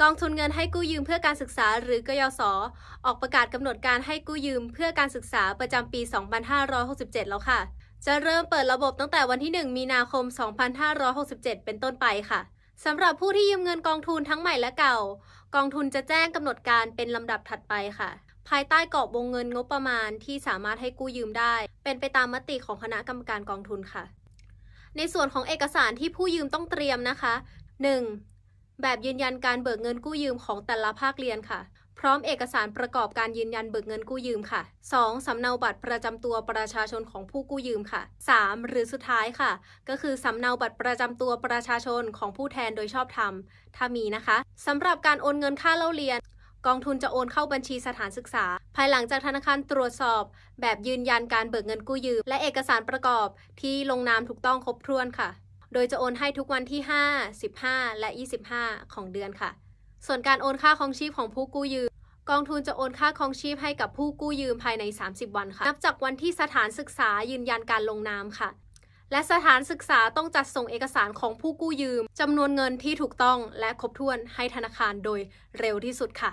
กองทุนเงินให้กู้ยืมเพื่อการศึกษาหรือกยศออกประกาศกำหนดการให้กู้ยืมเพื่อการศึกษาประจำปี 2567 แล้วค่ะ จะเริ่มเปิดระบบตั้งแต่วันที่ 1 มีนาคม 2567 เป็นต้นไปค่ะสำหรับผู้ที่ยืมเงินกองทุนทั้งใหม่และเก่า กองทุนจะแจ้งกำหนดการเป็นลำดับถัดไปค่ะ ภายใต้กรอบวงเงินงบประมาณที่สามารถให้กู้ยืมได้ เป็นไปตามมติของคณะกรรมการกองทุนค่ะ ในส่วนของเอกสารที่ผู้ยืมต้องเตรียมนะคะ 1. แบบยืนยันการเบิกเงินกู้ยืมของแต่ละภาคเรียนค่ะ พร้อมเอกสารประกอบการยืนยันเบิกเงินกู้ยืมค่ะ 2. สำเนาบัตรประจำตัวประชาชนของผู้กู้ยืมค่ะ 3. หรือสุดท้ายค่ะ ก็คือสำเนาบัตรประจำตัวประชาชนของผู้แทนโดยชอบธรรมถ้ามีนะคะสำหรับการโอนเงินค่าเล่าเรียนกองทุนจะโอนเข้าบัญชีสถานศึกษา ภายหลังจากธนาคารตรวจสอบ แบบยืนยันการเบิกเงินกู้ยืม และเอกสารประกอบที่ลงนามถูกต้องครบถ้วนค่ะ โดยจะโอนให้ทุกวันที่ 5 15 และ 25 ของเดือนค่ะ ส่วนการโอนค่าครองชีพของผู้กู้ยืม กองทุนจะโอนค่าครองชีพให้กับผู้กู้ยืมภายใน 30 วันค่ะ นับจากวันที่สถานศึกษายืนยันการลงนามค่ะ และสถานศึกษาต้องจัดส่งเอกสารของผู้กู้ยืมจำนวนเงินที่ถูกต้องและครบถ้วนให้ธนาคารโดยเร็วที่สุดค่ะ